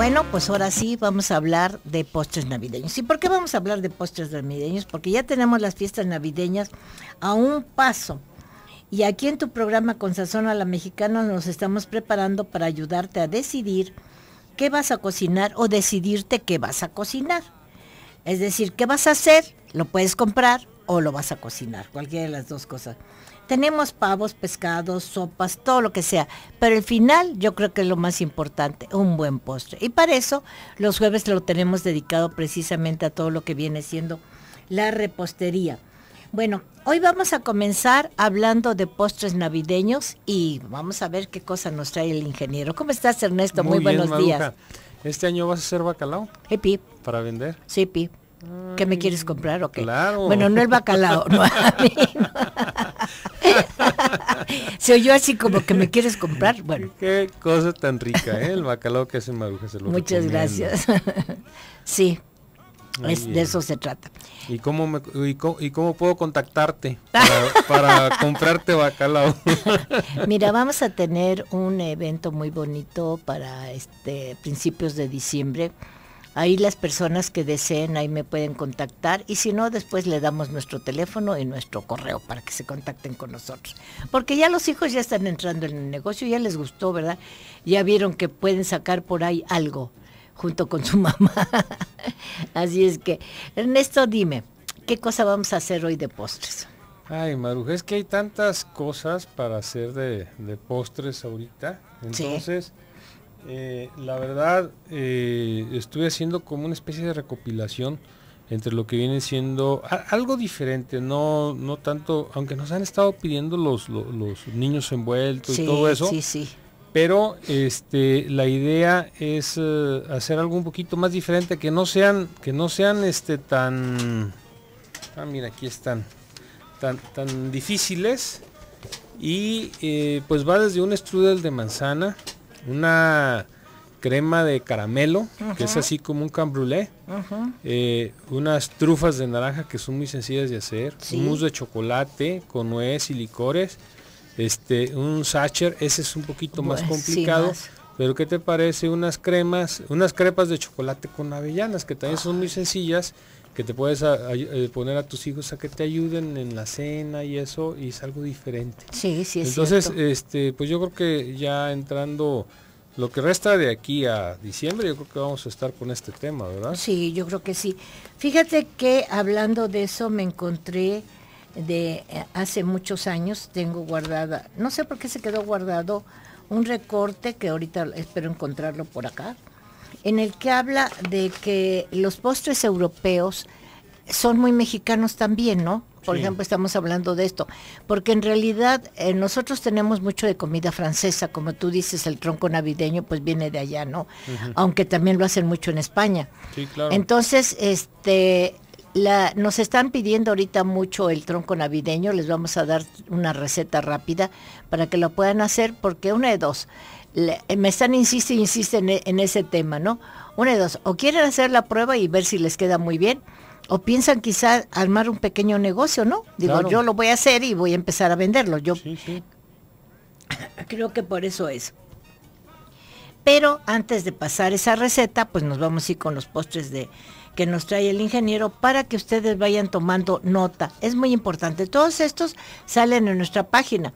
Bueno, pues ahora sí vamos a hablar de postres navideños. ¿Y por qué vamos a hablar de postres navideños? Porque ya tenemos las fiestas navideñas a un paso. Y aquí en tu programa con Sazón a la Mexicana nos estamos preparando para ayudarte a decidir qué vas a cocinar o decidirte qué vas a cocinar. Es decir, qué vas a hacer, lo puedes comprar o lo vas a cocinar, cualquiera de las dos cosas. Tenemos pavos, pescados, sopas, todo lo que sea. Pero el final yo creo que es lo más importante, un buen postre. Y para eso los jueves lo tenemos dedicado precisamente a todo lo que viene siendo la repostería. Bueno, hoy vamos a comenzar hablando de postres navideños y vamos a ver qué cosa nos trae el ingeniero. ¿Cómo estás, Ernesto? Muy, buenos días. ¿Este año vas a hacer bacalao? Sí, Pi. ¿Para vender? Sí, Pi. ¿Qué me quieres comprar o qué? Claro. Bueno, no el bacalao, no a mí, no. Se oyó así como que me quieres comprar. Bueno. Qué cosa tan rica, ¿eh? El bacalao que hace Maruja. Se lo Muchas recomiendo. gracias. sí, es, de eso se trata. ¿Y cómo, me- y, cómo, y cómo puedo contactarte para, para comprarte bacalao? Mira, vamos a tener un evento muy bonito para este principios de diciembre. Ahí las personas que deseen ahí me pueden contactar y si no después le damos nuestro teléfono y nuestro correo para que se contacten con nosotros. Porque ya los hijos ya están entrando en el negocio, ya les gustó, ¿verdad? Ya vieron que pueden sacar por ahí algo junto con su mamá. Así es que, Ernesto, dime, ¿qué cosa vamos a hacer hoy de postres? Ay, Maruja, es que hay tantas cosas para hacer de, de postres ahorita. Entonces, eh, la verdad, eh, estuve haciendo como una especie de recopilación entre lo que viene siendo a- algo diferente, no, no tanto, aunque nos han estado pidiendo los, lo- los, niños envueltos y todo eso, sí, sí. pero este, la idea es eh, hacer algo un poquito más diferente, que no sean, que no sean este tan, ah mira aquí están, tan, tan difíciles y eh, pues va desde un strudel de manzana, una crema de caramelo, que es así como un crème brûlée, eh, unas trufas de naranja que son muy sencillas de hacer, Sí. un mousse de chocolate con nuez y licores, este, un sacher, ese es un poquito más sí, complicado, más. pero ¿qué te parece unas cremas, unas crepas de chocolate con avellanas que también son muy sencillas, que te puedes a- a- eh, poner a tus hijos a que te ayuden en la cena y eso, y es algo diferente. Sí, sí, es Entonces, cierto. este, pues yo creo que ya entrando lo que resta de aquí a diciembre, yo creo que vamos a estar con este tema, ¿verdad? Sí, yo creo que sí. Fíjate que hablando de eso me encontré de eh, hace muchos años, tengo guardada, no sé por qué se quedó guardado un recorte que ahorita espero encontrarlo por acá, en el que habla de que los postres europeos son muy mexicanos también, ¿no? Por Sí. ejemplo, estamos hablando de esto, porque en realidad eh, nosotros tenemos mucho de comida francesa, como tú dices, el tronco navideño pues viene de allá, ¿no? Aunque también lo hacen mucho en España. Sí, claro. Entonces, este, la, nos están pidiendo ahorita mucho el tronco navideño, les vamos a dar una receta rápida para que lo puedan hacer, porque una de dos, le- me están insiste insiste en, e- en ese tema, ¿no? Una de dos, o quieren hacer la prueba y ver si les queda muy bien, o piensan quizá armar un pequeño negocio, ¿no? Digo, Claro. yo lo voy a hacer y voy a empezar a venderlo. Yo Sí, sí. Creo que por eso es. Pero antes de pasar esa receta, pues nos vamos a ir con los postres de que nos trae el ingeniero para que ustedes vayan tomando nota. Es muy importante. Todos estos salen en nuestra página.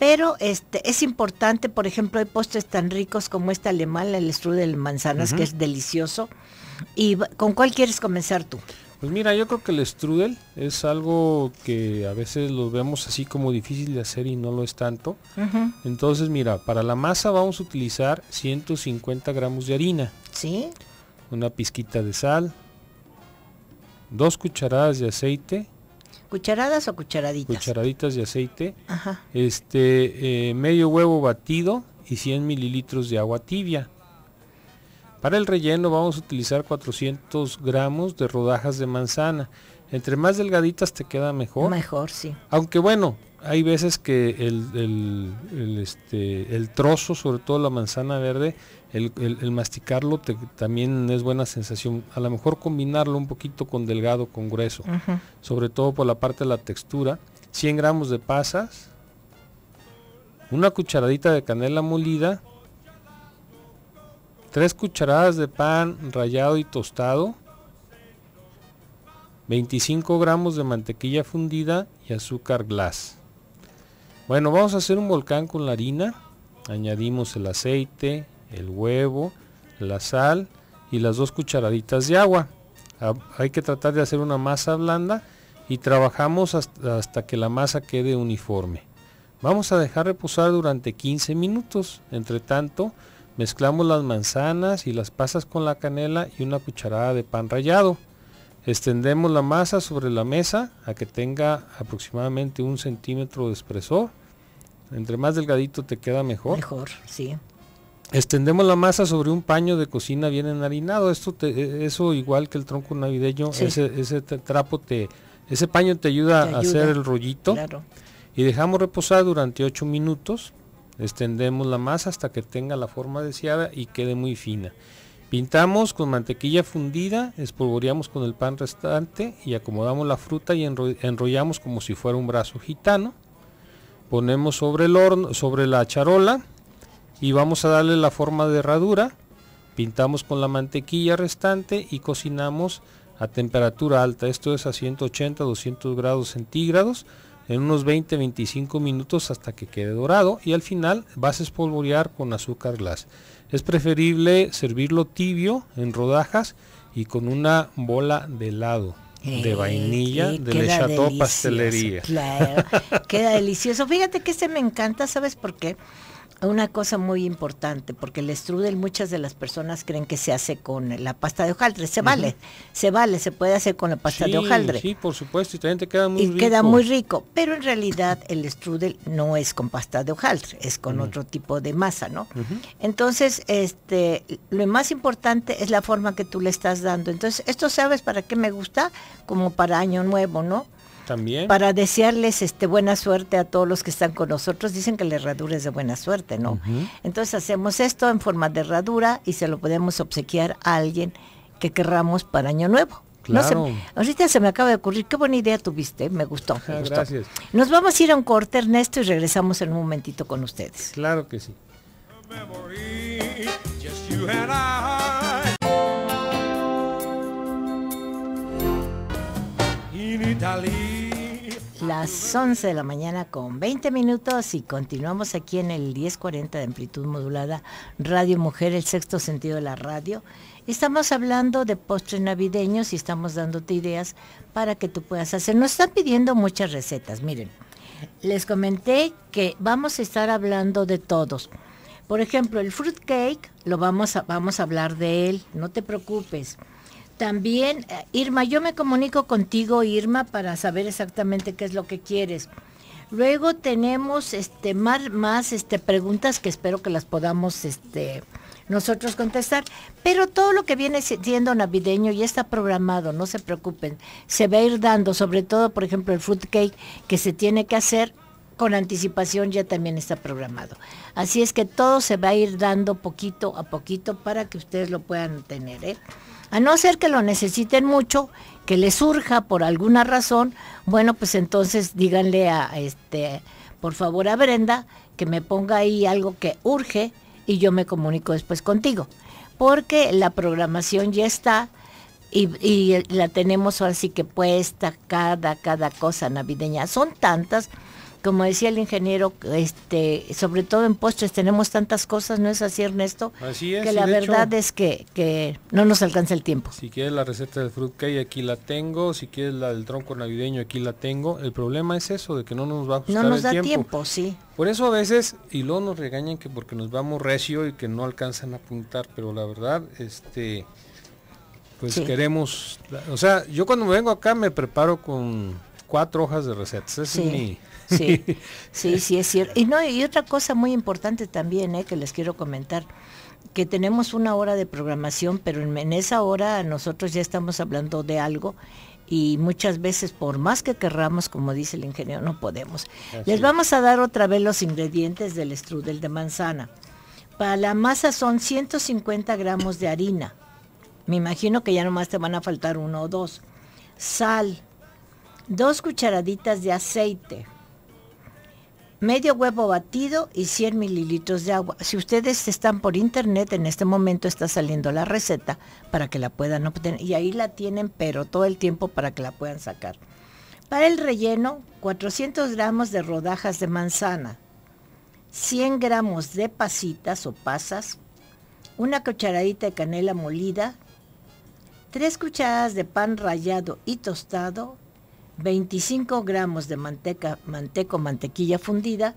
Pero este es importante, por ejemplo, hay postres tan ricos como este alemán, el strudel de manzanas, que es delicioso. ¿Y con cuál quieres comenzar tú? Pues mira, yo creo que el strudel es algo que a veces lo vemos así como difícil de hacer y no lo es tanto. Entonces, mira, para la masa vamos a utilizar 150 gramos de harina, ¿Sí? una pizquita de sal, dos cucharadas de aceite, ¿Cucharadas o cucharaditas? cucharaditas de aceite, Ajá. este eh, medio huevo batido y 100 mililitros de agua tibia. Para el relleno vamos a utilizar 400 gramos de rodajas de manzana. Entre más delgaditas te queda mejor. Mejor, sí. Aunque bueno, hay veces que el, el- el, este, el trozo, sobre todo la manzana verde, el, el- el masticarlo te- también es buena sensación. A lo mejor combinarlo un poquito con delgado, con grueso, sobre todo por la parte de la textura. 100 gramos de pasas, una cucharadita de canela molida, 3 cucharadas de pan rallado y tostado, 25 gramos de mantequilla fundida y azúcar glass. Bueno, vamos a hacer un volcán con la harina. Añadimos el aceite, el huevo, la sal y las dos cucharaditas de agua. Ah, hay que tratar de hacer una masa blanda y trabajamos hasta, hasta que la masa quede uniforme. Vamos a dejar reposar durante 15 minutos. Entre tanto, mezclamos las manzanas y las pasas con la canela y una cucharada de pan rallado. Extendemos la masa sobre la mesa a que tenga aproximadamente un centímetro de espesor. Entre más delgadito te queda mejor. Mejor, sí. Extendemos la masa sobre un paño de cocina bien enharinado. Esto te, eso igual que el tronco navideño, ese, ese trapo te, ese paño te ayuda, a hacer el rollito. Claro. Y dejamos reposar durante 8 minutos. Extendemos la masa hasta que tenga la forma deseada y quede muy fina. Pintamos con mantequilla fundida, espolvoreamos con el pan restante y acomodamos la fruta y enrollamos como si fuera un brazo gitano. Ponemos sobre el horno, sobre la charola y vamos a darle la forma de herradura. Pintamos con la mantequilla restante y cocinamos a temperatura alta. Esto es a 180 200 grados centígrados en unos 20-25 minutos hasta que quede dorado y al final vas a espolvorear con azúcar glass. Es preferible servirlo tibio en rodajas y con una bola de helado de vainilla de Le Chateau Pastelería. Claro, queda delicioso. Fíjate que este me encanta, ¿sabes por qué? Una cosa muy importante, porque el strudel muchas de las personas creen que se hace con la pasta de hojaldre. Se vale, se vale, se puede hacer con la pasta de hojaldre. Sí, por supuesto, y también te queda muy y queda muy rico, pero en realidad el strudel no es con pasta de hojaldre, es con otro tipo de masa, ¿no? Entonces, este, lo más importante es la forma que tú le estás dando. Entonces, esto sabes para qué me gusta, como para año nuevo, ¿no? También. Para desearles este buena suerte a todos los que están con nosotros. Dicen que la herradura es de buena suerte, ¿no? Entonces hacemos esto en forma de herradura y se lo podemos obsequiar a alguien que querramos para Año Nuevo. Claro. ahorita se me acaba de ocurrir, qué buena idea tuviste, me gustó, me gustó. Gracias. Nos vamos a ir a un corte, Ernesto, y regresamos en un momentito con ustedes. Claro que sí. Las 11 de la mañana con 20 minutos y continuamos aquí en el 1040 de amplitud modulada Radio Mujer, el sexto sentido de la radio. Estamos hablando de postres navideños y estamos dándote ideas para que tú puedas hacer. Nos están pidiendo muchas recetas, miren. Les comenté que vamos a estar hablando de todos. Por ejemplo, el fruit cake, lo vamos vamos a hablar de él, no te preocupes. También, eh, Irma, yo me comunico contigo, Irma, para saber exactamente qué es lo que quieres. Luego tenemos este más, más este, preguntas que espero que las podamos este, nosotros contestar. Pero todo lo que viene siendo navideño ya está programado, no se preocupen. Se va a ir dando, sobre todo, por ejemplo, el fruit cake que se tiene que hacer con anticipación ya también está programado. Así es que todo se va a ir dando poquito a poquito para que ustedes lo puedan tener. ¿eh? A no ser que lo necesiten mucho, que les surja por alguna razón, bueno, pues entonces díganle a este, por favor a Brenda que me ponga ahí algo que urge y yo me comunico después contigo. Porque la programación ya está y, y la tenemos así que puesta cada, cada cosa navideña. Son tantas como decía el ingeniero, este, sobre todo en postres tenemos tantas cosas, ¿no es así Ernesto? Así es. Que la verdad es que, que, no nos alcanza el tiempo. Si quieres la receta del fruit cake aquí la tengo, si quieres la del tronco navideño aquí la tengo. El problema es eso, de que no nos va a ajustar No nos da tiempo. tiempo, sí. Por eso a veces, y luego nos regañan que porque nos vamos recio y que no alcanzan a apuntar, pero la verdad, este, pues Sí. queremos, o sea, yo cuando me vengo acá me preparo con cuatro hojas de recetas. Sí. es mi... Sí, sí, sí es cierto. Y no, y otra cosa muy importante también, eh, que les quiero comentar, que tenemos una hora de programación, pero en, en esa hora nosotros ya estamos hablando de algo y muchas veces por más que querramos, como dice el ingeniero, no podemos. Así Les es. vamos a dar otra vez los ingredientes del strudel de manzana. Para la masa son 150 gramos de harina. Me imagino que ya nomás te van a faltar uno o dos. Sal, dos cucharaditas de aceite, medio huevo batido y 100 mililitros de agua. Si ustedes están por internet, en este momento está saliendo la receta para que la puedan obtener. Y ahí la tienen, pero todo el tiempo para que la puedan sacar. Para el relleno, 400 gramos de rodajas de manzana, 100 gramos de pasitas o pasas, una cucharadita de canela molida, 3 cucharadas de pan rallado y tostado, 25 gramos de manteca, manteco, mantequilla fundida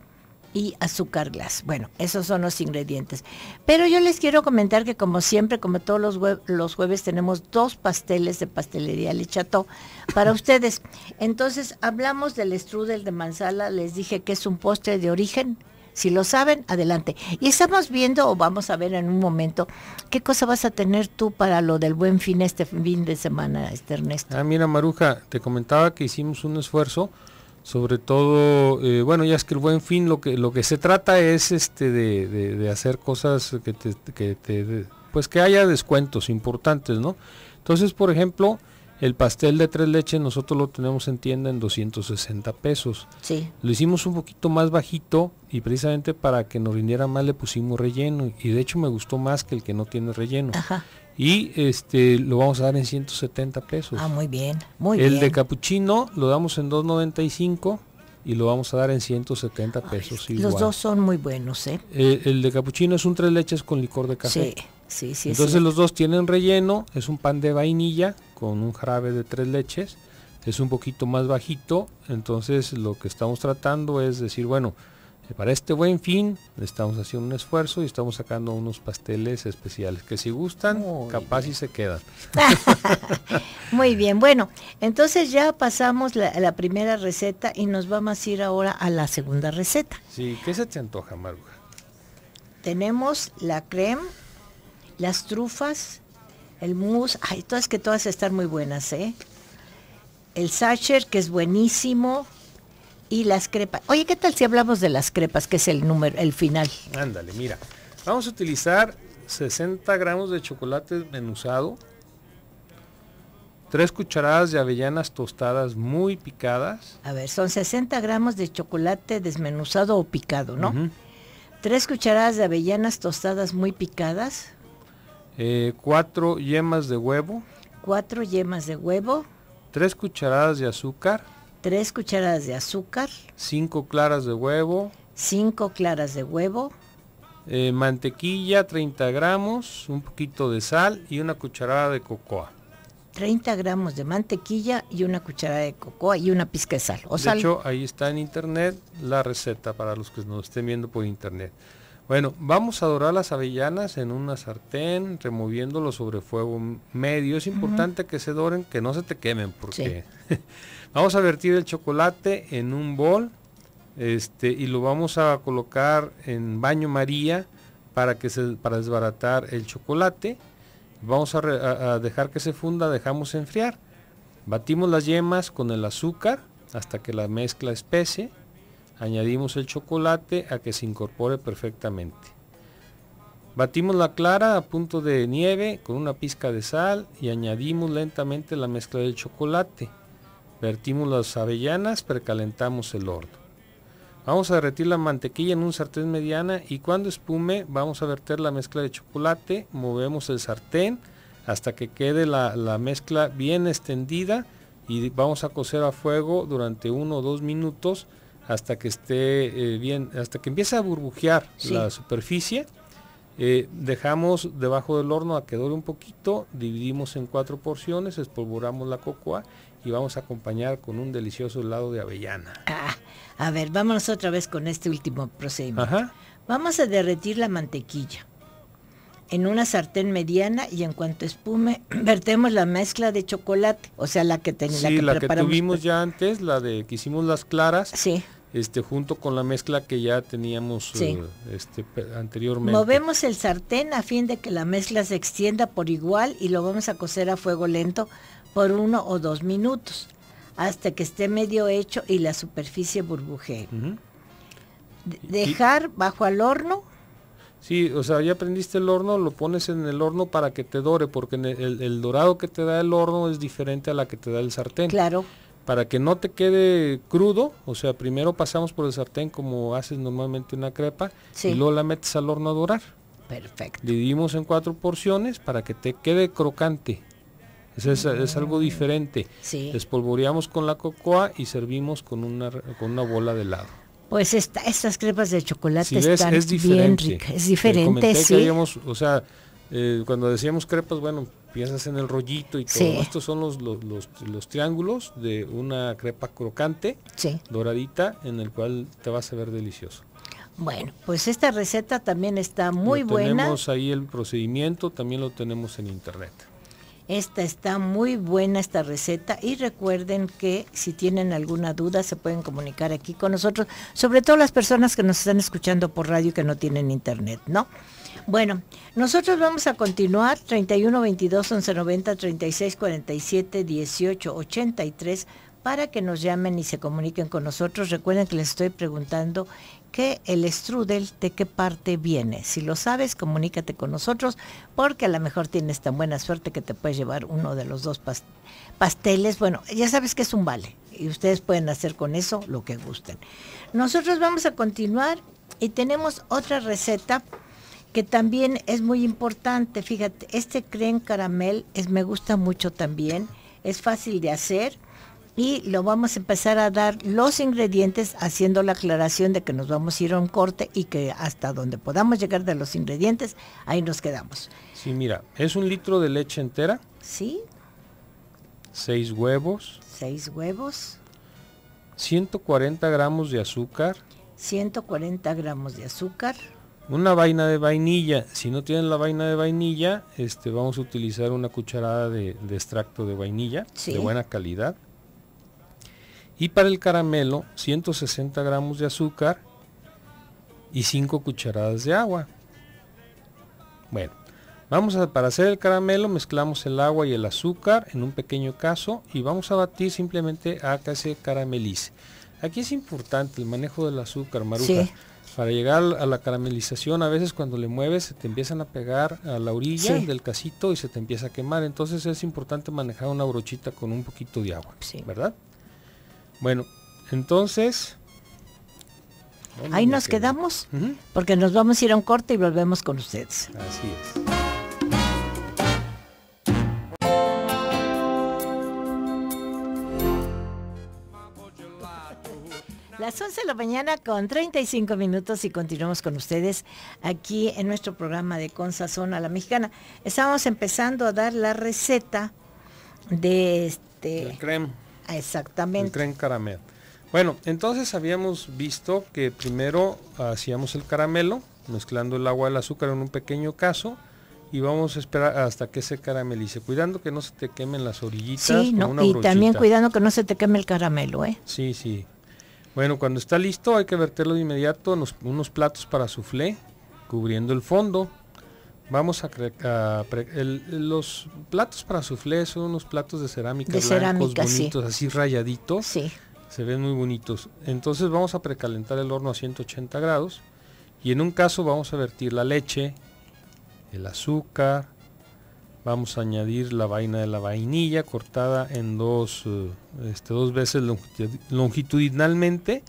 y azúcar glass. Bueno, esos son los ingredientes. Pero yo les quiero comentar que como siempre, como todos los, los jueves, tenemos dos pasteles de pastelería Le Chateau para ustedes. Entonces, hablamos del strudel de manzana, les dije que es un postre de origen si lo saben, adelante. Y estamos viendo, o vamos a ver en un momento, qué cosa vas a tener tú para lo del buen fin este fin de semana, este Ernesto. Ah, mira, Maruja, te comentaba que hicimos un esfuerzo, sobre todo, eh, bueno, ya es que el buen fin lo que lo que se trata es este de, de, hacer cosas que te, que te, pues que haya descuentos importantes, ¿no? Entonces, por ejemplo, el pastel de tres leches nosotros lo tenemos en tienda en 260 pesos. Sí. Lo hicimos un poquito más bajito y precisamente para que nos rindiera más le pusimos relleno y de hecho me gustó más que el que no tiene relleno. Ajá. Y este lo vamos a dar en 170 pesos. Ah, muy bien, muy el bien. El de capuchino lo damos en 295 y lo vamos a dar en 170 pesos. los dos son muy buenos, ¿eh? ¿eh? El de capuchino es un tres leches con licor de café. Sí. Sí, sí, Entonces los dos tienen relleno, es un pan de vainilla con un jarabe de tres leches, es un poquito más bajito, entonces lo que estamos tratando es decir, bueno, eh, para este buen fin estamos haciendo un esfuerzo y estamos sacando unos pasteles especiales que si gustan, Muy capaz bien. y se quedan. Muy bien, bueno, entonces ya pasamos la, la, primera receta y nos vamos a ir ahora a la segunda receta. Sí, ¿qué se te antoja, Maruja? Tenemos la crema las trufas, el mousse, ay, todas que todas están muy buenas, ¿eh? El sacher, que es buenísimo, y las crepas. Oye, ¿qué tal si hablamos de las crepas, que es el número, el final? Ándale, mira, vamos a utilizar 60 gramos de chocolate desmenuzado, 3 cucharadas de avellanas tostadas muy picadas. A ver, son 60 gramos de chocolate desmenuzado o picado, ¿no? Uh -huh. 3 cucharadas de avellanas tostadas muy picadas. Eh, cuatro yemas de huevo. Cuatro yemas de huevo. Tres cucharadas de azúcar. Tres cucharadas de azúcar. Cinco claras de huevo. Cinco claras de huevo. Eh, mantequilla, 30 gramos, un poquito de sal y una cucharada de cocoa. 30 gramos de mantequilla y una cucharada de cocoa y una pizca de sal. O de sal. hecho, ahí está en internet la receta para los que nos estén viendo por internet. Bueno, vamos a dorar las avellanas en una sartén, removiéndolo sobre fuego medio. Es importante uh -huh. que se doren, que no se te quemen, porque sí. vamos a vertir el chocolate en un bol este, y lo vamos a colocar en baño María para, que se, para desbaratar el chocolate. Vamos a, re, a, a dejar que se funda, dejamos enfriar. Batimos las yemas con el azúcar hasta que la mezcla espese añadimos el chocolate a que se incorpore perfectamente. Batimos la clara a punto de nieve con una pizca de sal y añadimos lentamente la mezcla del chocolate. Vertimos las avellanas, precalentamos el horno. Vamos a derretir la mantequilla en un sartén mediana y cuando espume vamos a verter la mezcla de chocolate, movemos el sartén hasta que quede la, la mezcla bien extendida y vamos a cocer a fuego durante uno o dos minutos hasta que esté eh, bien, hasta que empiece a burbujear sí. la superficie. Eh, dejamos debajo del horno a que dore un poquito, dividimos en cuatro porciones, espolvoramos la cocoa y vamos a acompañar con un delicioso helado de avellana. Ah, a ver, vámonos otra vez con este último procedimiento. Ajá. Vamos a derretir la mantequilla en una sartén mediana y en cuanto espume vertemos la mezcla de chocolate, o sea, la que tenía sí, la que, la que tuvimos ya antes, la de que hicimos las claras. Sí. Este, junto con la mezcla que ya teníamos Sí. uh, este, anteriormente. Movemos el sartén a fin de que la mezcla se extienda por igual y lo vamos a cocer a fuego lento por uno o dos minutos hasta que esté medio hecho y la superficie burbujee. Dejar bajo al horno, Sí, o sea, ya prendiste el horno, lo pones en el horno para que te dore, porque el- el dorado que te da el horno es diferente a la que te da el sartén. claro, para que no te quede crudo, o sea, primero pasamos por el sartén como haces normalmente una crepa Sí. y luego la metes al horno a dorar. Perfecto. Dividimos en cuatro porciones para que te quede crocante. Es, es- es algo diferente. Sí. Espolvoreamos con la cocoa y servimos con una, con una bola de helado. Pues esta, estas crepas de chocolate Si ves, están es bien diferente. ricas. Es Te diferente, que sí. o sea, eh, cuando decíamos crepas, bueno, piensas en el rollito y todo. Sí. Estos son los, los, los- los triángulos de una crepa crocante, Sí. doradita, en el cual te vas a ver delicioso. Bueno, pues esta receta también está muy Lo buena. Tenemos ahí el procedimiento, también lo tenemos en internet. Esta está muy buena esta receta y recuerden que si tienen alguna duda se pueden comunicar aquí con nosotros, sobre todo las personas que nos están escuchando por radio y que no tienen internet, ¿no? Bueno, nosotros vamos a continuar 31 22 11 90 36 47 18 83 para que nos llamen y se comuniquen con nosotros. Recuerden que les estoy preguntando que el strudel de qué parte viene. Si lo sabes, comunícate con nosotros porque a lo mejor tienes tan buena suerte que te puedes llevar uno de los dos pas- pasteles. Bueno, ya sabes que es un vale y ustedes pueden hacer con eso lo que gusten. Nosotros vamos a continuar y tenemos otra receta que también es muy importante. Fíjate, este creme caramel es, me gusta mucho también, es fácil de hacer y lo vamos a empezar a dar los ingredientes haciendo la aclaración de que nos vamos a ir a un corte y que hasta donde podamos llegar de los ingredientes, ahí nos quedamos. Sí, mira, es un litro de leche entera, ¿Sí? seis huevos, Seis huevos, 140 gramos de azúcar, 140 gramos de azúcar, una vaina de vainilla. Si no tienen la vaina de vainilla, este, vamos a utilizar una cucharada de, de extracto de vainilla Sí. de buena calidad. Y para el caramelo, 160 gramos de azúcar y 5 cucharadas de agua. Bueno, vamos a, para hacer el caramelo mezclamos el agua y el azúcar en un pequeño caso y vamos a batir simplemente a que se caramelice. Aquí es importante el manejo del azúcar, Maruja. Sí. Para llegar a la caramelización, a veces cuando le mueves se te empiezan a pegar a la orilla Sí. del casito y se te empieza a quemar. Entonces es importante manejar una brochita con un poquito de agua, Sí. ¿verdad? Bueno, entonces... ¿dónde ahí nos quedamos porque nos vamos a ir a un corte y volvemos con ustedes. Así es. Las 11 de la mañana con 35 minutos y continuamos con ustedes aquí en nuestro programa de Con Sazón a la Mexicana. Estamos empezando a dar la receta de este... El creme. El Exactamente. creme caramel. Bueno, entonces habíamos visto que primero hacíamos el caramelo, mezclando el agua y el azúcar en un pequeño caso, y vamos a esperar hasta que se caramelice, cuidando que no se te quemen las orillitas. Sí, no, una y también cuidando que no se te queme el caramelo, ¿eh? Sí, sí. Bueno, cuando está listo hay que verterlo de inmediato en los- unos platos para soufflé, cubriendo el fondo. Vamos a, a el- los platos para soufflé son unos platos de cerámica De blancos, cerámica, sí. bonitos, así rayaditos. Sí, Se ven muy bonitos. Entonces vamos a precalentar el horno a 180 grados y en un caso vamos a vertir la leche, el azúcar, vamos a añadir la vaina de la vainilla cortada en dos, eh, este, dos veces longitud- longitudinalmente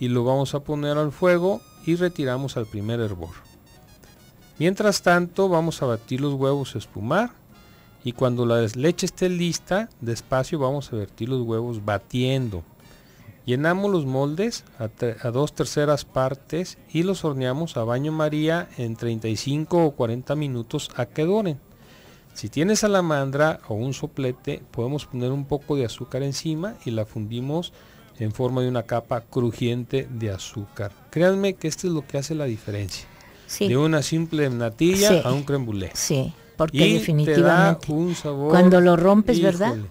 y lo vamos a poner al fuego y retiramos al primer hervor. Mientras tanto vamos a batir los huevos a espumar y cuando la leche esté lista, despacio vamos a vertir los huevos batiendo. Llenamos los moldes a, a dos terceras partes y los horneamos a baño María en 35 o 40 minutos a que doren. Si tienes salamandra o un soplete, podemos poner un poco de azúcar encima y la fundimos en forma de una capa crujiente de azúcar. Créanme que esto es lo que hace la diferencia. sí, De una simple natilla Sí. a un creme brûlée. sí, porque Y te da definitivamente un sabor. cuando lo rompes, ¿verdad? híjole.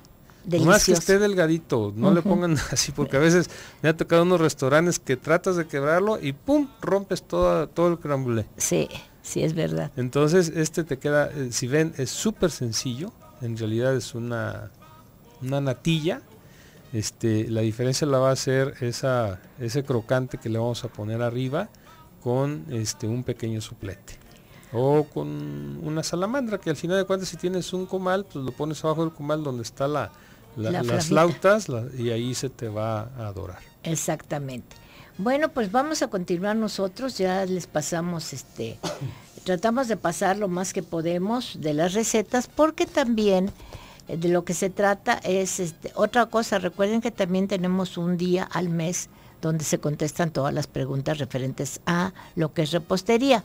Más que delicioso. esté delgadito, no le pongan así, porque a veces me ha tocado unos restaurantes que tratas de quebrarlo y ¡pum! rompes toda, todo el brûlée. Sí, sí es verdad. Entonces este te queda, eh, si ven, es súper sencillo, en realidad es una, una natilla. Este, la diferencia la va a hacer esa, ese crocante que le vamos a poner arriba con este, un pequeño soplete. O con una salamandra, que al final de cuentas si tienes un comal, pues lo pones abajo del comal donde está la, las flautas y ahí se te va a adorar. Exactamente. Bueno, pues vamos a continuar nosotros, ya les pasamos este, tratamos de pasar lo más que podemos de las recetas, porque también eh, de lo que se trata es este, otra cosa, recuerden que también tenemos un día al mes donde se contestan todas las preguntas referentes a lo que es repostería.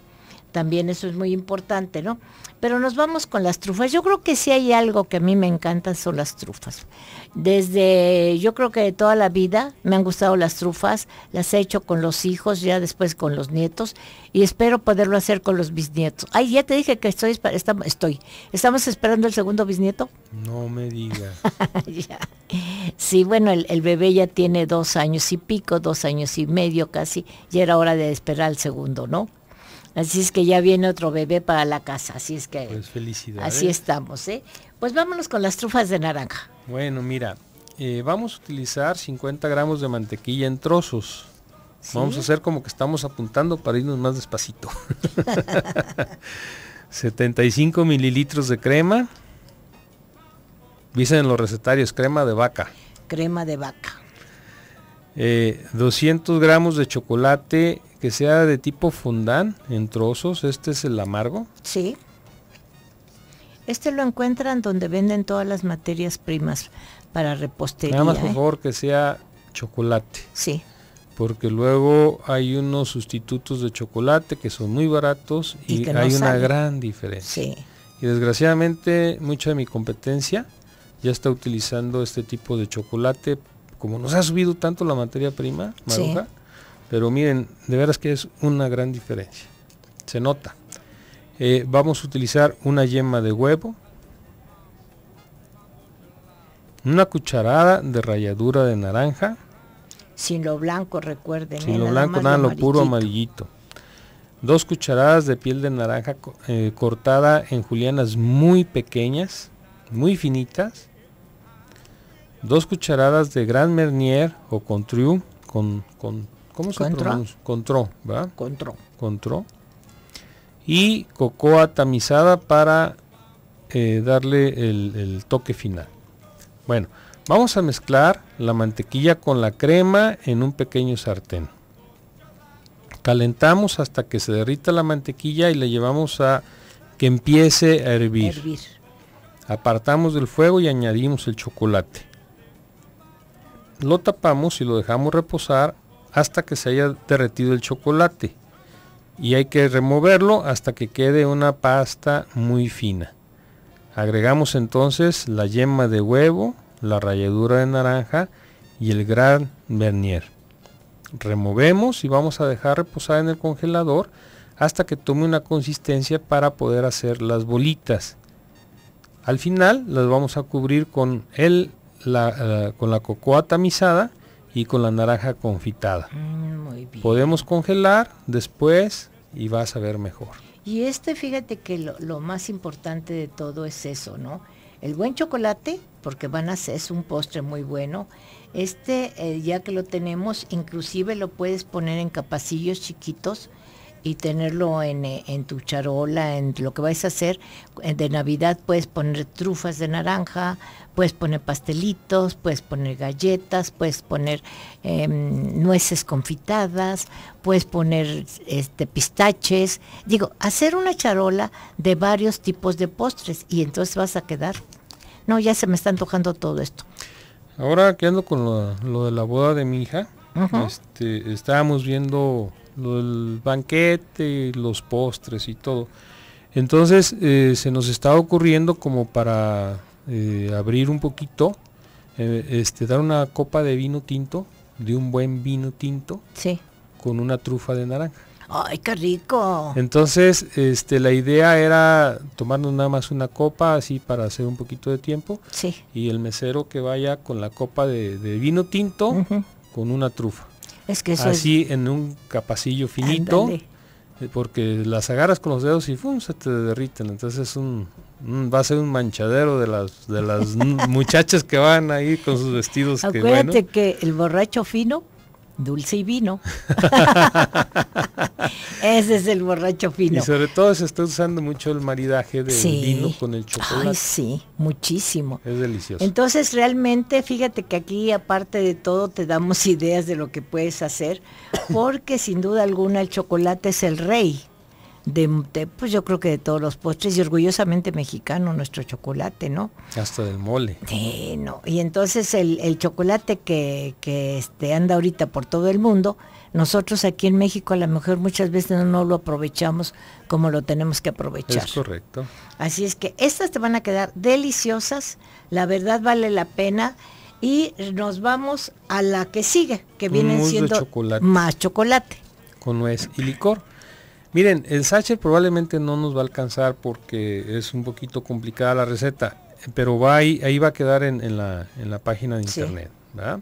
También eso es muy importante, ¿no? Pero nos vamos con las trufas. Yo creo que si hay algo que a mí me encanta son las trufas. Desde, yo creo que de toda la vida me han gustado las trufas, las he hecho con los hijos, ya después con los nietos, y espero poderlo hacer con los bisnietos. Ay, ya te dije que estoy, estamos, estoy. ¿Estamos esperando el segundo bisnieto? No me digas. sí, bueno, el, el, bebé ya tiene dos años y pico, dos años y medio casi, ya era hora de esperar el segundo, ¿no? Así es que ya viene otro bebé para la casa, así es que... Pues felicidades. Así estamos, ¿eh? Pues vámonos con las trufas de naranja. Bueno, mira, eh, vamos a utilizar 50 gramos de mantequilla en trozos. Vamos a hacer como que estamos apuntando para irnos más despacito. 75 mililitros de crema. Dicen en los recetarios, crema de vaca. Crema de vaca. 200 eh, gramos de chocolate que sea de tipo fondant en trozos. Este es el amargo. Sí. Este lo encuentran donde venden todas las materias primas para repostería. Nada más por ¿eh? favor que sea chocolate. Sí. Porque luego hay unos sustitutos de chocolate que son muy baratos y, hay una gran diferencia. Sí. Y desgraciadamente mucha de mi competencia ya está utilizando este tipo de chocolate como nos ha subido tanto la materia prima, Maruja, pero miren, de veras que es una gran diferencia. Se nota. Eh, vamos a utilizar una yema de huevo, una cucharada de ralladura de naranja. Sin lo blanco, recuerden. Sin ¿eh? lo blanco, nada, lo, puro amarillito. Dos cucharadas de piel de naranja eh, cortada en julianas muy pequeñas, muy finitas dos cucharadas de Gran Mernier o Contru, con, con, ¿cómo se pronuncia? Contro, ¿verdad? Contro. Y cocoa tamizada para eh, darle el, el toque final. Bueno, vamos a mezclar la mantequilla con la crema en un pequeño sartén. Calentamos hasta que se derrita la mantequilla y le llevamos a que empiece a hervir. hervir. Apartamos del fuego y añadimos el chocolate lo tapamos y lo dejamos reposar hasta que se haya derretido el chocolate. Y hay que removerlo hasta que quede una pasta muy fina. Agregamos entonces la yema de huevo, la ralladura de naranja y el gran vernier. Removemos y vamos a dejar reposar en el congelador hasta que tome una consistencia para poder hacer las bolitas. Al final las vamos a cubrir con el la, con la cocoa tamizada y con la naranja confitada. Mm, Podemos congelar después y vas a ver mejor. Y este, fíjate que lo, más importante de todo es eso, ¿no? El buen chocolate, porque van a ser, es un postre muy bueno. Este, eh, ya que lo tenemos, inclusive lo puedes poner en capacillos chiquitos y tenerlo en, eh, en, tu charola, en lo que vais a hacer. Eh, de Navidad puedes poner trufas de naranja, puedes poner pastelitos, puedes poner galletas, puedes poner em, nueces confitadas, puedes poner este, pistaches. Digo, hacer una charola de varios tipos de postres y entonces vas a quedar. No, ya se me está antojando todo esto. Ahora quedando con lo, de la boda de mi hija, este, estábamos viendo el banquete, los postres y todo. Entonces eh, se nos estaba ocurriendo como para eh, abrir un poquito, eh, este, dar una copa de vino tinto, de un buen vino tinto, sí. con una trufa de naranja. ¡Ay, qué rico! Entonces, este, la idea era tomarnos nada más una copa así para hacer un poquito de tiempo. Sí. Y el mesero que vaya con la copa de, vino tinto con una trufa. Es que Así en un capacillo finito. Eh, porque las agarras con los dedos y se te derriten. Entonces es un, va a ser un manchadero de las de las muchachas que van ahí con sus vestidos. Acuérdate que, que el borracho fino dulce y vino. Ese es el borracho fino. Y sobre todo se está usando mucho el maridaje del Sí. vino con el chocolate. Ay, sí, muchísimo. Es delicioso. Entonces realmente fíjate que aquí aparte de todo te damos ideas de lo que puedes hacer, porque sin duda alguna el chocolate es el rey de, de, pues yo creo que de todos los postres y orgullosamente mexicano nuestro chocolate, ¿no? Hasta del mole. Sí, no. Y entonces el, el chocolate que, que este, anda ahorita por todo el mundo, nosotros aquí en México a lo mejor muchas veces no, no lo aprovechamos como lo tenemos que aprovechar. Es correcto. Así es que estas te van a quedar deliciosas, la verdad vale la pena y nos vamos a la que sigue, que Un viene mousse de siendo chocolate. más chocolate. Con nuez y licor. Miren, el sachet probablemente no nos va a alcanzar porque es un poquito complicada la receta, pero va ahí, ahí va a quedar en, en la, en la página de Sí. internet. ¿verdad?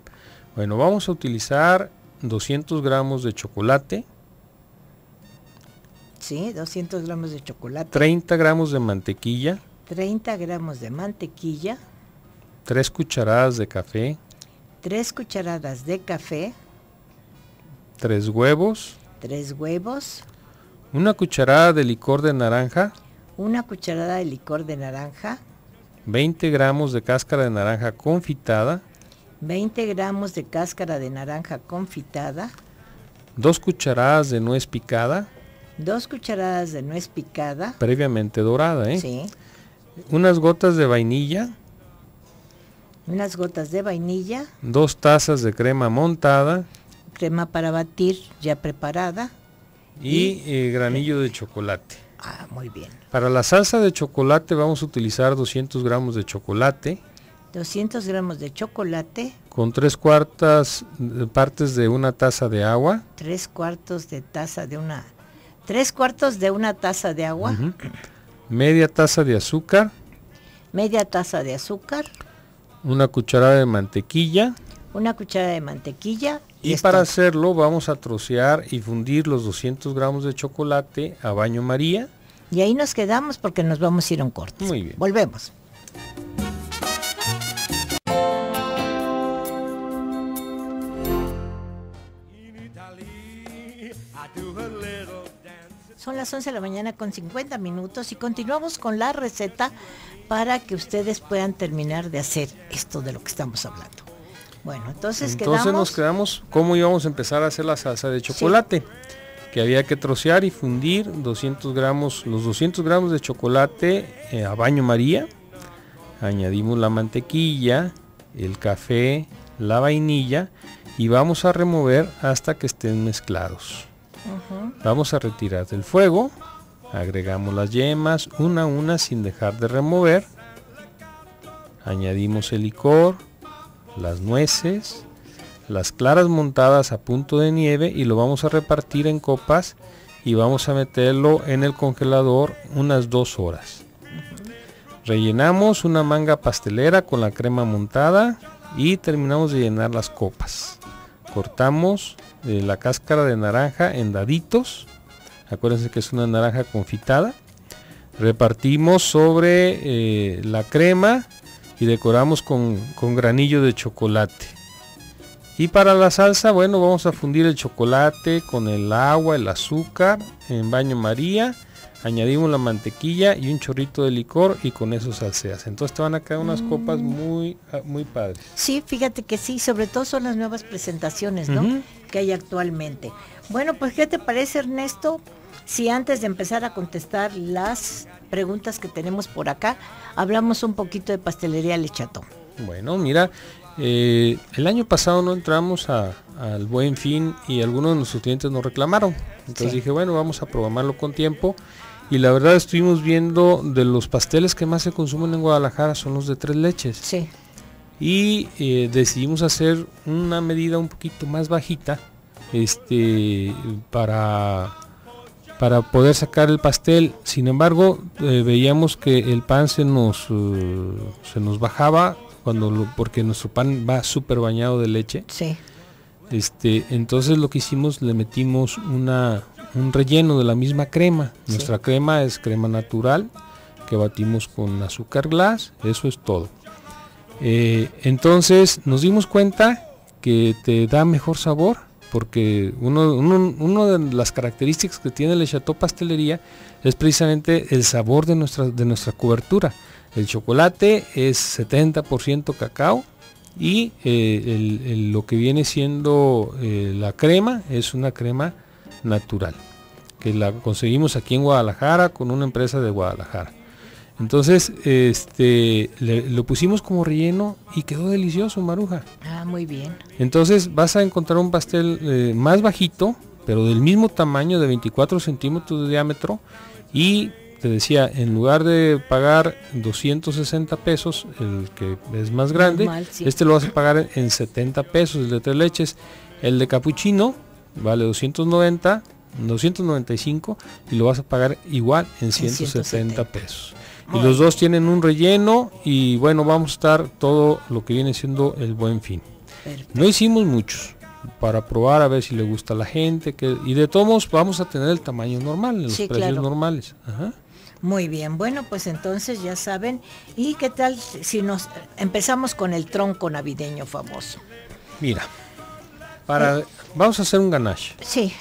Bueno, vamos a utilizar 200 gramos de chocolate, Sí, 200 gramos de chocolate, 30 gramos de mantequilla, 30 gramos de mantequilla, 3 cucharadas de café, 3 cucharadas de café, 3 huevos, 3 huevos, una cucharada de licor de naranja, una cucharada de licor de naranja, 20 gramos de cáscara de naranja confitada, 20 gramos de cáscara de naranja confitada, 2 cucharadas de nuez picada, 2 cucharadas de nuez picada, previamente dorada, ¿eh? sí, unas gotas de vainilla, unas gotas de vainilla, dos tazas de crema montada crema para batir ya preparada. Y eh, granillo de chocolate. Ah, muy bien. Para la salsa de chocolate vamos a utilizar 200 gramos de chocolate. 200 gramos de chocolate, con tres cuartas eh, partes de una taza de agua, 3 cuartos de taza de una... 3 cuartos de una taza de agua, media taza de azúcar, media taza de azúcar, una cucharada de mantequilla una cucharada de mantequilla. y para hacerlo vamos a trocear y fundir los 200 gramos de chocolate a baño María. Y ahí nos quedamos porque nos vamos a ir a un corte. Muy bien. Volvemos. Son las 11 de la mañana con 50 minutos y continuamos con la receta para que ustedes puedan terminar de hacer esto de lo que estamos hablando. Bueno, entonces, Entonces quedamos... nos quedamos cómo íbamos a empezar a hacer la salsa de chocolate. Que había que trocear y fundir 200 gramos, los 200 gramos de chocolate eh, a baño María. Añadimos la mantequilla, el café, la vainilla y vamos a remover hasta que estén mezclados. Vamos a retirar del fuego, agregamos las yemas una a una sin dejar de remover, añadimos el licor, las nueces, las claras montadas a punto de nieve y lo vamos a repartir en copas y vamos a meterlo en el congelador unas dos horas. Rellenamos una manga pastelera con la crema montada y terminamos de llenar las copas. Cortamos eh, la cáscara de naranja en daditos. Acuérdense que es una naranja confitada. Repartimos sobre eh, la crema y decoramos con, con granillo de chocolate. Y para la salsa, bueno, vamos a fundir el chocolate con el agua, el azúcar en baño María. Añadimos la mantequilla y un chorrito de licor y con eso salseas. Entonces te van a quedar unas copas muy, ah, muy padres. Sí, fíjate que sí, sobre todo son las nuevas presentaciones, ¿no? Que hay actualmente. Bueno, pues ¿qué te parece, Ernesto? Si antes de empezar a contestar las preguntas que tenemos por acá, hablamos un poquito de pastelería Lechatón. Bueno, mira, eh, el año pasado no entramos al buen fin y algunos de nuestros clientes nos reclamaron. Entonces Sí. dije, bueno, vamos a programarlo con tiempo. Y la verdad estuvimos viendo de los pasteles que más se consumen en Guadalajara son los de tres leches. Sí. Y eh, decidimos hacer una medida un poquito más bajita este, para, para poder sacar el pastel. Sin embargo, eh, veíamos que el pan se nos, eh, se nos bajaba cuando lo- porque nuestro pan va súper bañado de leche. Sí. Este, entonces lo que hicimos le metimos una, un relleno de la misma crema. Sí. Nuestra crema es crema natural que batimos con azúcar glass, eso es todo. Eh, entonces nos dimos cuenta que te da mejor sabor porque uno, de las características que tiene el Chateau Pastelería es precisamente el sabor de nuestra, de nuestra cobertura. El chocolate es 70% cacao y eh, lo que viene siendo eh, la crema es una crema natural, que la conseguimos aquí en Guadalajara con una empresa de Guadalajara. Entonces, este, lo pusimos como relleno y quedó delicioso, Maruja. Ah, muy bien. Entonces vas a encontrar un pastel eh, más bajito, pero del mismo tamaño, de 24 centímetros de diámetro. Y te decía, en lugar de pagar 260 pesos, el que es más grande, este lo vas a pagar en 70 pesos, el de tres leches. El de capuchino vale 290, 295 y lo vas a pagar igual en 170 pesos. Y los dos tienen un relleno y bueno, vamos a estar todo lo que viene siendo el buen fin. No hicimos muchos para probar a ver si le gusta a la gente que, y de todos vamos a tener el tamaño normal, los precios normales. Muy bien, bueno, pues entonces ya saben. ¿Y qué tal si nos empezamos con el tronco navideño famoso? Mira, para, eh. vamos a hacer un ganache. Sí.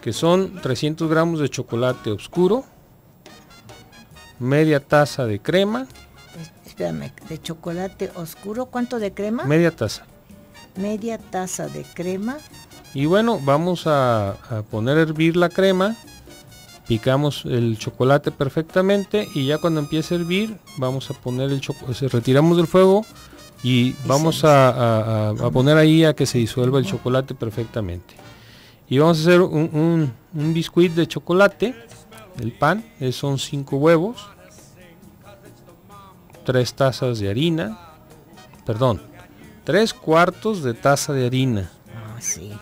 Que son 300 gramos de chocolate oscuro, media taza de crema. Espérame, de chocolate oscuro, ¿cuánto de crema? Media taza. Media taza de crema. Y bueno, vamos a, poner a hervir la crema. Picamos el chocolate perfectamente y ya cuando empiece a hervir vamos a poner el chocolate, retiramos del fuego y vamos a, poner ahí a que se disuelva el chocolate perfectamente. Y vamos a hacer un, un, un biscuit de chocolate el pan son 5 huevos, 3 tazas de harina, perdón, 3 cuartos de taza de harina. Ah, sí.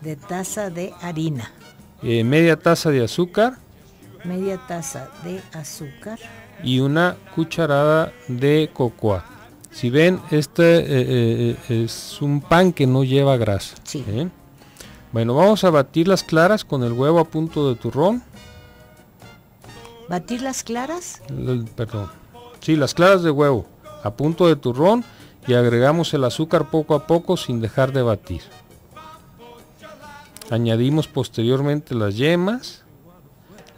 De taza de harina. Eh, media taza de azúcar. Media taza de azúcar. Y una cucharada de cocoa. Si ven, este eh, eh, es un pan que no lleva grasa. Sí. Bueno, vamos a batir las claras con el huevo a punto de turrón. ¿Batir las claras? perdón. Sí, las claras de huevo a punto de turrón y agregamos el azúcar poco a poco sin dejar de batir. Añadimos posteriormente las yemas,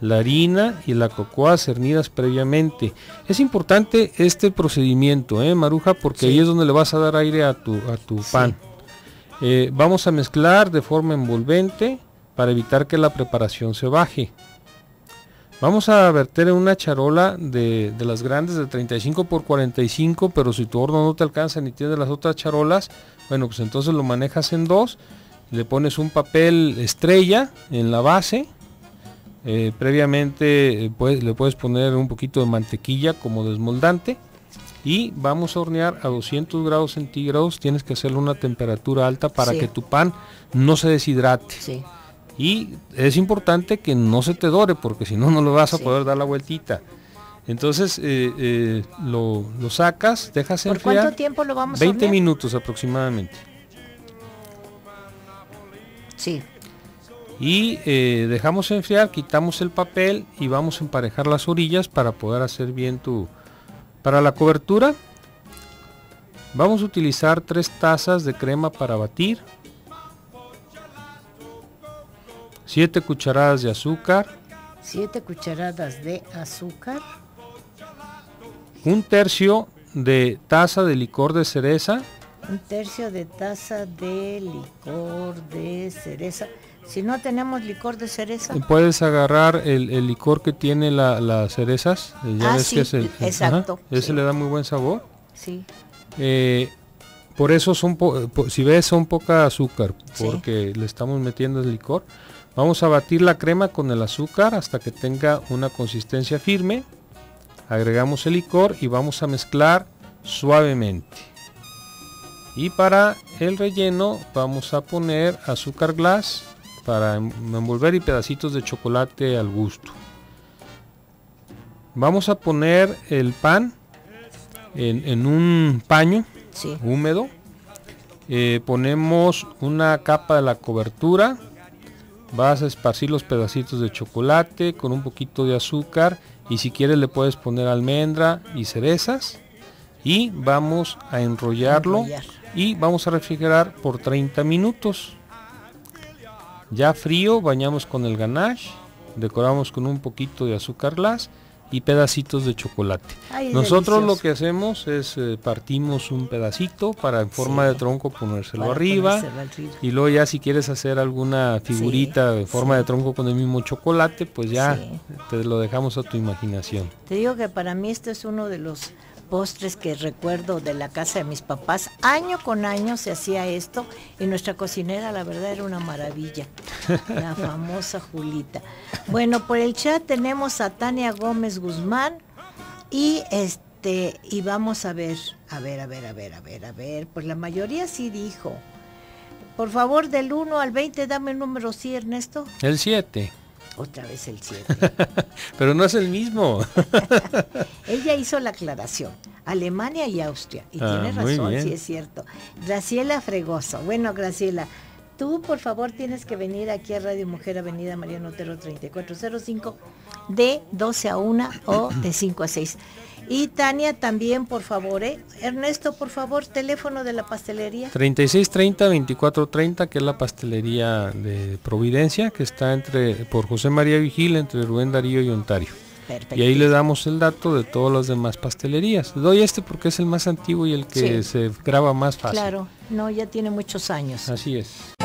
la harina y la cocoa cernidas previamente. Es importante este procedimiento, ¿eh, Maruja? Porque ahí es donde le vas a dar aire a tu, a tu pan. Eh, vamos a mezclar de forma envolvente para evitar que la preparación se baje. Vamos a verter en una charola de, las grandes de 35 por 45, pero si tu horno no te alcanza ni tienes las otras charolas, bueno, pues entonces lo manejas en dos. Le pones un papel estrella en la base. Eh, previamente eh, le puedes poner un poquito de mantequilla como desmoldante. Y vamos a hornear a 200 grados centígrados. Tienes que hacerle una temperatura alta para que tu pan no se deshidrate. Sí. Y es importante que no se te dore porque si no, no lo vas a poder dar la vueltita. Entonces eh, eh, lo, sacas, dejas enfriar. ¿Por cuánto tiempo lo vamos 20 minutos aproximadamente. Sí. Y eh, dejamos enfriar, quitamos el papel y vamos a emparejar las orillas para poder hacer bien tu... Para la cobertura vamos a utilizar tres tazas de crema para batir, 7 cucharadas de azúcar. 7 cucharadas de azúcar. Un tercio de taza de licor de cereza. Un tercio de taza de licor de cereza. Si no tenemos licor de cereza. Puedes agarrar el, licor que tiene las cerezas. Ya ah, ves que es el, exacto. ese le da muy buen sabor. Sí. Eh, por eso son, si ves, son poca azúcar, porque le estamos metiendo el licor. Vamos a batir la crema con el azúcar hasta que tenga una consistencia firme. Agregamos el licor y vamos a mezclar suavemente. Y para el relleno vamos a poner azúcar glass para envolver y pedacitos de chocolate al gusto. Vamos a poner el pan en, un paño húmedo. Eh, ponemos una capa de la cobertura Vas a esparcir los pedacitos de chocolate con un poquito de azúcar y si quieres le puedes poner almendra y cerezas y vamos a enrollarlo y vamos a refrigerar por 30 minutos. Ya frío, bañamos con el ganache, decoramos con un poquito de azúcar glass y pedacitos de chocolate. Nosotros lo que hacemos es eh, partimos un pedacito para en forma de tronco ponérselo arriba, y luego ya si quieres hacer alguna figurita de forma de tronco con el mismo chocolate, pues ya te lo dejamos a tu imaginación. Te digo que para mí este es uno de los postres que recuerdo de la casa de mis papás. Año con año se hacía esto y nuestra cocinera la verdad era una maravilla, la famosa Julita. Bueno, por el chat tenemos a Tania Gómez Guzmán y este y vamos a ver, a ver, a ver, a ver, a ver, a ver, pues la mayoría sí dijo. Por favor, del 1 al 20, dame el número sí, Ernesto. El 7. Otra vez el 7. Pero no es el mismo. Ella hizo la aclaración. Alemania y Austria. Y ah, tiene razón, sí es cierto. Graciela Fregoso. Bueno, Graciela, tú por favor tienes que venir aquí a Radio Mujer Avenida Mariano Otero 3405 de 12 a 1 o de 5 a 6. Y Tania también, por favor, ¿eh? Ernesto, por favor, teléfono de la pastelería. 3630-2430, que es la pastelería de Providencia, que está entre por José María Vigil, entre Rubén Darío y Ontario. Y ahí le damos el dato de todas las demás pastelerías. Doy este porque es el más antiguo y el que se graba más fácil. Claro, no, ya tiene muchos años. Así es.